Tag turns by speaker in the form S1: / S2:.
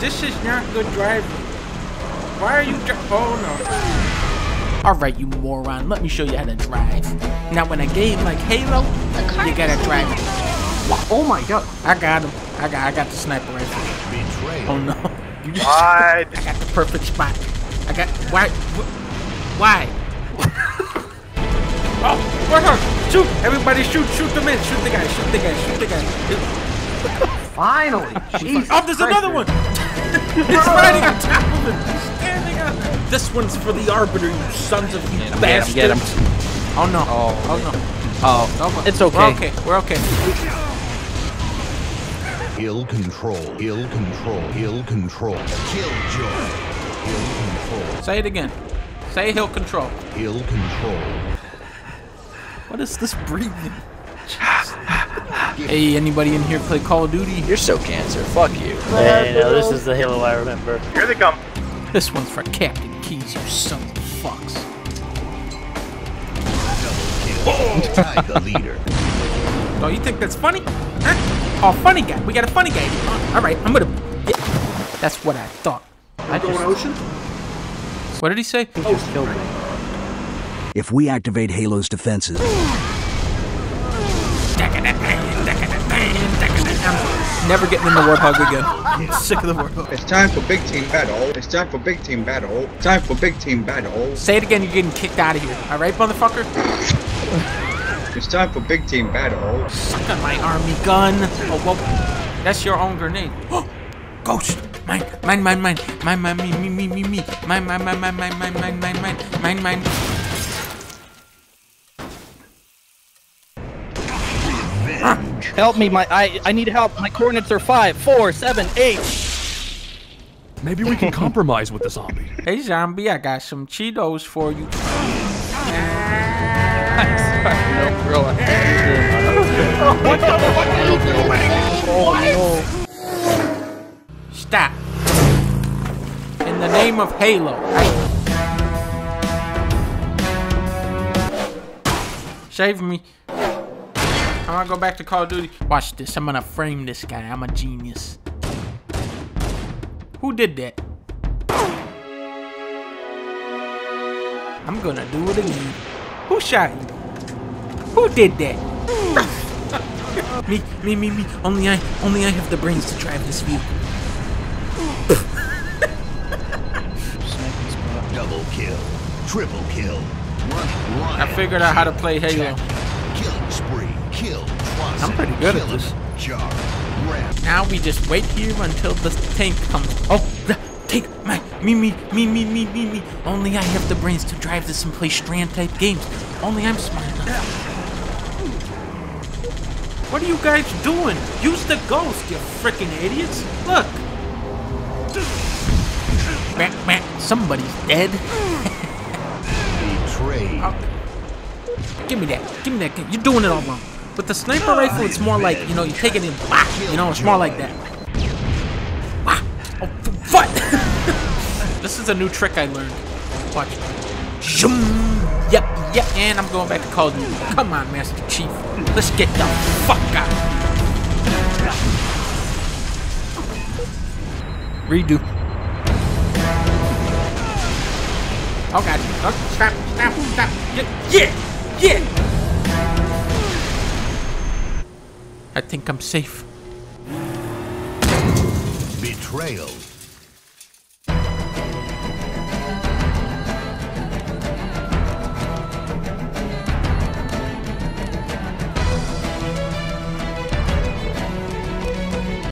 S1: this is not good driving. Why are you dri- Oh no. Alright, you moron. Let me show you how to drive. Now, in a game like Halo, you gotta drive it.
S2: Oh my god.
S1: I got him. I got I got the sniper rifle.
S3: Betrayal.
S1: Oh no. You just
S4: What?
S1: I got the perfect spot. I got why wh- why? oh, what her? Shoot! Everybody shoot, shoot them in, shoot the guy, shoot the guy, shoot the guy.
S2: Finally. Jesus
S1: Oh, there's
S2: Christ,
S1: another
S2: man.
S1: one! He's riding on top of him! He's standing up! This one's for the Arbiter, you sons of you
S5: Get him,
S1: bastards!
S5: get him.
S1: Oh no.
S5: Oh,
S1: Oh no.
S5: Oh, it's
S1: We're
S5: okay.
S1: okay. We're okay.
S3: Ill control. Ill control. Ill control. Killjoy. Ill control.
S1: Say it again. Say he'll control.
S3: Ill control.
S1: What is this breathing? Hey, anybody in here play Call of Duty?
S5: You're so cancer. Fuck you.
S6: Hey, no, this is the Halo I remember.
S4: Here they come.
S1: This one's for Captain Keyes, you sons of fucks.
S3: Double kill. Tiger leader.
S1: Oh, you think that's funny? Huh? Oh, funny guy. We got a funny guy. here. All right, I'm gonna. Yeah. That's what I thought. I
S2: Going
S1: just,
S2: ocean?
S1: what did he say?
S6: He just killed me.
S7: If we activate Halo's defenses,
S1: I'm never getting in the Warthog again. I'm sick of the Warthog.
S8: It's time for big team battle. It's time for big team battle. It's time for big team battle.
S1: Say it again. You're getting kicked out of here. All right, motherfucker.
S8: It's time for big team battle.
S1: Suck on my army gun. Oh, well, that's your own grenade. Ghost. Mine, mine, mine, mine, mine, mine, me, me, me, me, me, mine, mine, mine, mine, mine, mine, mine, mine, mine, mine, mine.
S5: Help me, my I I need help. My coordinates are five, four, seven, eight.
S9: Maybe we can compromise with the zombie.
S1: Hey, zombie, I got some Cheetos for you.
S5: no, bro.
S1: Stop. In the name of Halo. I... Save me. I'm gonna go back to Call of Duty. Watch this. I'm gonna frame this guy. I'm a genius. Who did that? I'm gonna do it again. Who shot you? Who did that? me, me, me, me. Only I, only I have the brains to drive this vehicle.
S3: Double kill. Triple kill. Run, run.
S1: I figured out how to play Halo.
S3: Killing spree. Kill. Twice.
S1: I'm pretty good at this.
S3: Jar.
S1: Now we just wait here until the tank comes. Oh, the tank! My, me, me, me, me, me, me, me. Only I have the brains to drive this and play Strand type games. Only I'm smart enough. What are you guys doing? Use the ghost, you freaking idiots! Look. Meh, meh, Somebody's dead.
S3: Betrayed. Oh.
S1: Give me that. Give me that. You're doing it all wrong. With the sniper rifle, it's more like, you know, you take it in, whack, you know, it's more like that. Oh, what? this is a new trick I learned. Watch. Zoom. Yep, yep, and I'm going back to Call of Duty. Come on, Master Chief. Let's get the fuck out. Redo. Oh god. Oh, stop, stop, stop. Yeah, yeah, yeah. I think I'm safe.
S3: Betrayal.